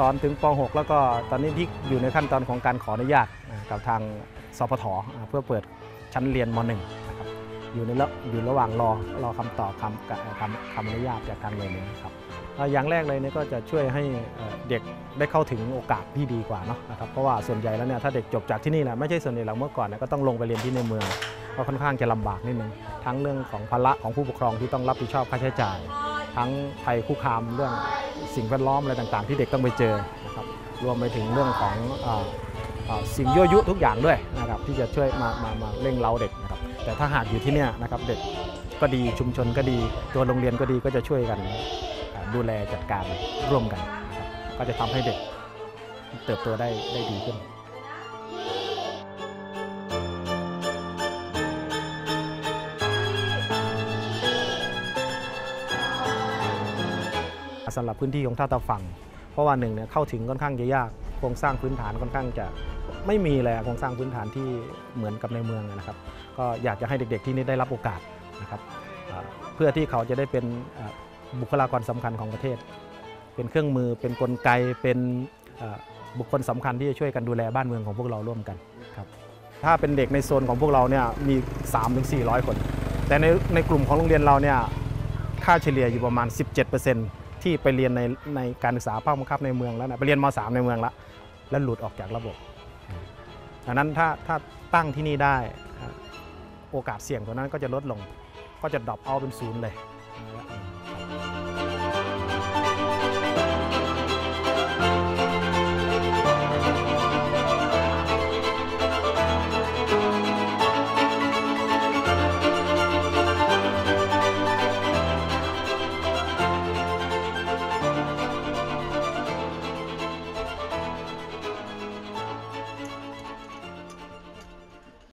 สอนถึงป .6 แล้วก็ตอนนี้ที่อยู่ในขั้นตอนของการขออนุญาตกับทางสพทเพื่อเปิดชั้นเรียนม .1 นะครับอยู่ในระอยู่ระหว่างรอรอคำตอบคำคำคำอนุญาตจากทางหน่วยงานครับอย่างแรกเลยเนี่ยก็จะช่วยให้เด็กได้เข้าถึงโอกาสที่ดีกว่าเนาะนะครับเพราะว่าส่วนใหญ่แล้วเนี่ยถ้าเด็กจบจากที่นี่แหละไม่ใช่ส่วนใหญ่เราเมื่อก่อนเนี่ยก็ต้องลงไปเรียนที่ในเมืองก็ค่อนข้างจะลำบากนิดนึงทั้งเรื่องของภาระของผู้ปกครองที่ต้องรับผิดชอบค่าใช้จ่าย ทั้งภัยคุกคามเรื่อง สิ่งแวดล้อมอะไรต่างๆ ที่เด็กต้องไปเจอนะครับรวมไปถึงเรื่องของออสิ่งยั่วยุทุกอย่างด้วยนะครับที่จะช่วยมามามาเร่งเร้าเด็กนะครับแต่ถ้าหากอยู่ที่เนี่ยนะครับเด็กก็ดีชุมชนก็ดี ตัวโรงเรียนก็ดีก็จะช่วยกันดูแลจัดการร่วมกัน ก็จะทำให้เด็กเติบโตได้ได้ดีขึ้น สำหรับพื้นที่ของท่าตาฝั่ง เพราะว่าหนึ่งเนี่ยเข้าถึงค่อนข้างจะยากโครงสร้างพื้นฐานค่อนข้างจะไม่มีเลยโครงสร้างพื้นฐานที่เหมือนกับในเมืองนะครับ ก็อยากจะให้เด็กๆที่นี่ได้รับโอกาสนะครับเพื่อที่เขาจะได้เป็นบุคลากรสำคัญของประเทศ เป็นเครื่องมือเป็นกลไกเป็นบุคคลสำคัญที่จะช่วยกันดูแลบ้านเมืองของพวกเราร่วมกันครับถ้าเป็นเด็กในโซนของพวกเราเนี่ยมี 3-400 คน แต่ในในกลุ่มของโรงเรียนเราเนี่ยค่าเฉลี่ยอยู่ประมาณ 17% ที่ไปเรียนในในการศึกษาภาคบังคับในเมืองแล้วนะไปเรียนม .3 ในเมืองแล้วแล้วหลุดออกจากระบบดังนั้นถ้าถ้าตั้งที่นี่ได้อ่าโอกาสเสี่ยงตัวนั้นก็จะลดลง ก็จะดรอปเอาเป็นศูนย์เลย